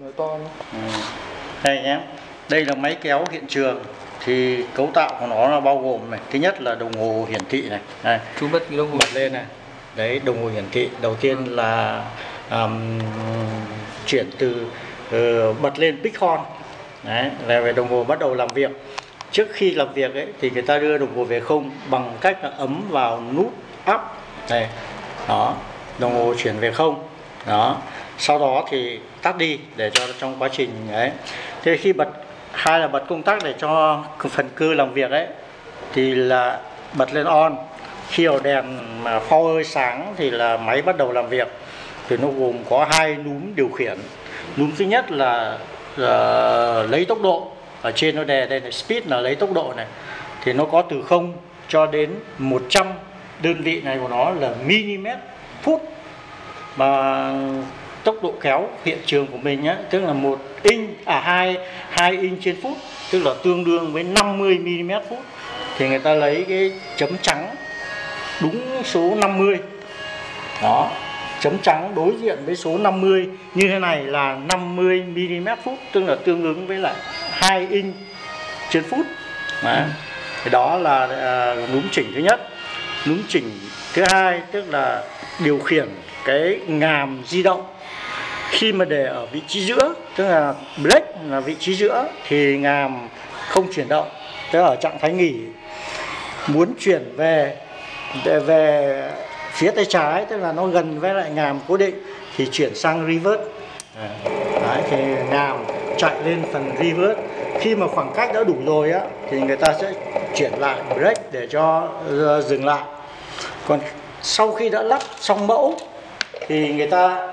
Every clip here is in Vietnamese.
nói to. Ừ. Đây nhé, đây là máy kéo hiện trường. Thì cấu tạo của nó là bao gồm này. Thứ nhất là đồng hồ hiển thị này. Đây, chú bật cái đồng hồ bật lên này. Đấy đồng hồ hiển thị. Đầu tiên là um, chuyển từ uh, bật lên pick horn đấy là về đồng hồ bắt đầu làm việc. Trước khi làm việc ấy thì người ta đưa đồng hồ về không bằng cách là ấm vào nút up. Đây đó đồng hồ chuyển về không đó. Sau đó thì tắt đi để cho trong quá trình ấy thế khi bật hai là bật công tắc để cho phần cơ làm việc ấy thì là bật lên on. Khi ở đèn mà power sáng thì là máy bắt đầu làm việc. Thì nó gồm có hai núm điều khiển. Núm thứ nhất là, là lấy tốc độ. Ở trên nó đè đây này speed là lấy tốc độ này. Thì nó có từ 0 cho đến 100 đơn vị này của nó là mm phút mà tốc độ kéo hiện trường của mình á, tức là một inch à hai hai inch trên phút tức là tương đương với 50 mm phút thì người ta lấy cái chấm trắng đúng số 50 đó chấm trắng đối diện với số 50 như thế này là 50 mm phút tức là tương ứng với lại 2 inch trên phút. Đó, đó là à, đúng chỉnh thứ nhất núm chỉnh. Thứ hai tức là điều khiển cái ngàm di động. Khi mà để ở vị trí giữa tức là black là vị trí giữa thì ngàm không chuyển động. Tức là ở trạng thái nghỉ. Muốn chuyển về để về phía tay trái tức là nó gần với lại ngàm cố định thì chuyển sang reverse. À, đấy, thì ngàm chạy lên phần reverse. Khi mà khoảng cách đã đủ rồi á thì người ta sẽ chuyển lại break để cho ờ, dừng lại còn sau khi đã lắp xong mẫu thì người ta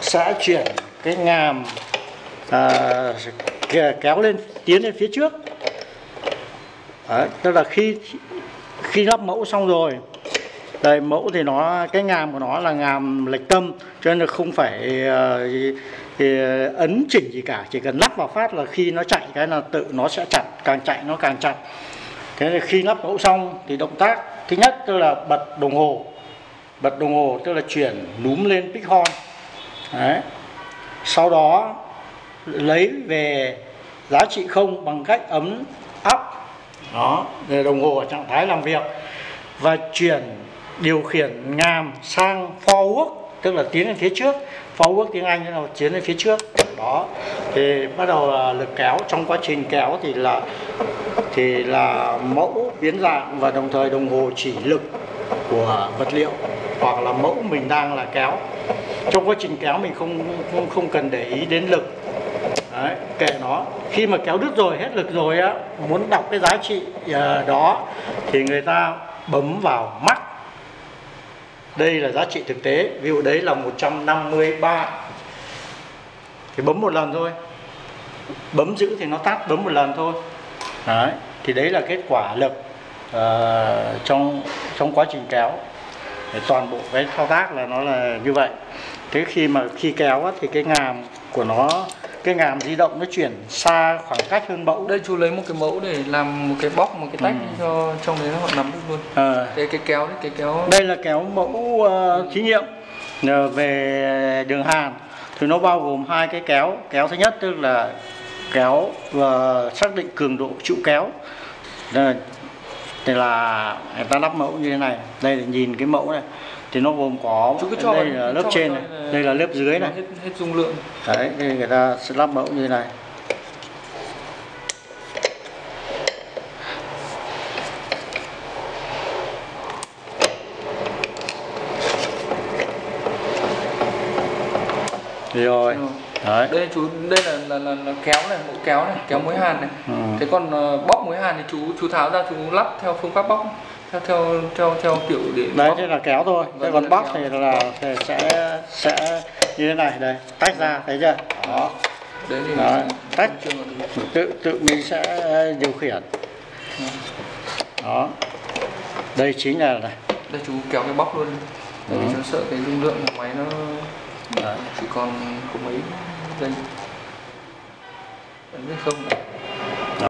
sẽ chuyển cái ngàm à, kéo lên tiến lên phía trước. Đấy, tức là khi khi lắp mẫu xong rồi đây mẫu thì nó cái ngàm của nó là ngàm lệch tâm cho nên là không phải uh, thì à, ấn chỉnh gì cả chỉ cần lắp vào phát là khi nó chạy cái là tự nó sẽ chặt càng chạy nó càng chặt. Thế là khi lắp mẫu xong thì động tác thứ nhất tức là bật đồng hồ. Bật đồng hồ tức là chuyển núm lên pick horn Đấy. sau đó lấy về giá trị không bằng cách ấm up. Đó, để đồng hồ ở trạng thái làm việc và chuyển điều khiển ngàm sang forward tức là tiến lên phía trước forward tiếng Anh là tiến lên phía trước. Đó. Thì bắt đầu là lực kéo trong quá trình kéo thì là thì là mẫu biến dạng và đồng thời đồng hồ chỉ lực của vật liệu hoặc là mẫu mình đang là kéo. Trong quá trình kéo mình không không, không cần để ý đến lực. Đấy, kệ nó. Khi mà kéo đứt rồi hết lực rồi á muốn đọc cái giá trị ờ, đó thì người ta bấm vào mắt đây là giá trị thực tế ví dụ đấy là 153 thì bấm một lần thôi. Bấm giữ thì nó tắt bấm một lần thôi. Đấy thì đấy là kết quả lực uh, ờ, trong trong quá trình kéo. Để toàn bộ cái thao tác là nó là như vậy. Thế khi mà khi kéo á, thì cái ngàm của nó cái ngàm di động nó chuyển xa khoảng cách hơn mẫu. Đây chú lấy một cái mẫu để làm một cái bóc một cái tách Ừ. cho trong đấy họ nắm được luôn. Ờ, cái cái kéo đấy cái kéo đây là kéo mẫu uh, thí nghiệm ờ, về đường hàn. Thì nó bao gồm hai cái kéo. Kéo thứ nhất tức là kéo và xác định cường độ chịu kéo đây là người ta lắp mẫu như thế này. Đây là nhìn cái mẫu này thì nó gồm có chú cứ cho đây là lớp cho trên này đây là- đây là lớp dưới này. hết hết dung lượng. Đấy đây người ta sẽ lắp mẫu như thế này. Rồi. Đấy. Đây chú đây là là, là, là kéo này mẫu kéo này kéo muối hàn này. Ừ. thế còn ờ, bóc muối hàn thì chú chú tháo ra chú lắp theo phương pháp bóc theo theo theo theo kiểu để đấy bóc. thế là kéo thôi. Thế Vâng, còn là bóc kéo. thì là thì sẽ sẽ như thế này đây tách ra thấy chưa? Đó. Đấy thì Đấy, tách. tự tự mình sẽ điều khiển. Đó. Đây chính là này. Đây chú kéo cái bóc luôn tại vì Ừ. cháu sợ cái dung lượng của máy nó Ờ, Đấy. chỉ con có mấy giây anh biết không